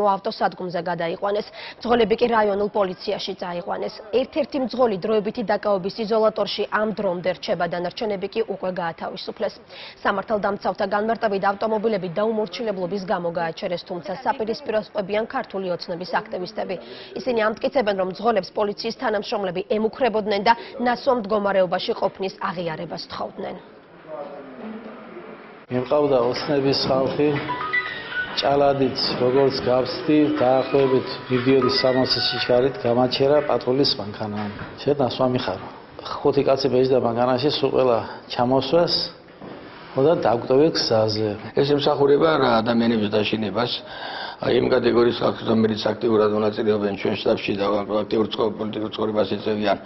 სამხედრო ავტოსადგომზე გადაიყვანეს. მძღოლები კი რაიონულ პოლიციაში წაიყვანეს. ერთ-ერთი მძღოლი დროებითი დაკავების იზოლატორში ამ დრომდე რჩება, დანარჩენები კი უკვე გაათავისუფლეს. სამართალდამცავთა განმარტებით ავტომობილები დაუმორჩილებლობის გამო გააჩერეს, თუმცა საპირისპიროს ყვებიან ქართული ოცნების აქტივისტები. ისინი ამტკიცებენ, რომ მძღოლებს პოლიციის თანამშრომლები ემუქრებოდნენ და ნასვამ მდგომარეობაში ყოფნის აღიარებას თხოვდნენ. მიყავდა ოცნების ხალხი ჭალადით როგორც გავსდი დაახლოებით მიდიოდი 60 სიჩქარით გამაჩერა პატრულის მანქანა. შედა სვამიხარო ხუთი კაცი ბეჭდა მანქანაში სულ ყველა ჩამოსვეს და დაგვტოვე გზაზე. ეს ემსახურება რა ადამიანების დაშინებას? აი იმ კატეგორიის ხალხს რომელიც აქტიურად მონაწილეობენ ჩვენ შტაბში და აქტიურ პოლიტიკურ ცხოვრებას ეწევიან